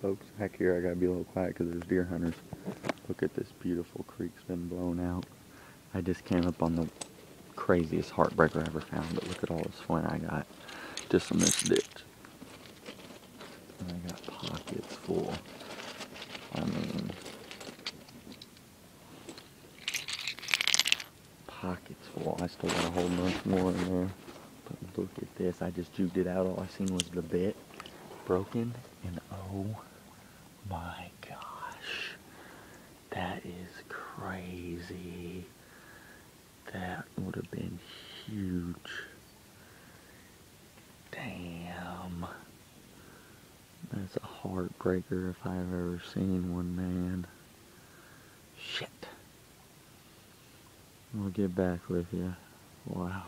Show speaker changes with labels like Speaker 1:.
Speaker 1: folks. Back here I gotta be a little quiet because there's deer hunters. Look at this beautiful creek's been blown out. I just came up on the craziest heartbreaker I ever found, but look at all this flint I got just from this ditch. And I got pockets full. I mean, pockets full. I still got a whole bunch more in there. But look at this. I just juked it out. All I seen was the bit broken. And oh my gosh. That is crazy. That would have been huge. Damn. That's a heartbreaker if I've ever seen one, man. Shit. We'll get back with you. Wow.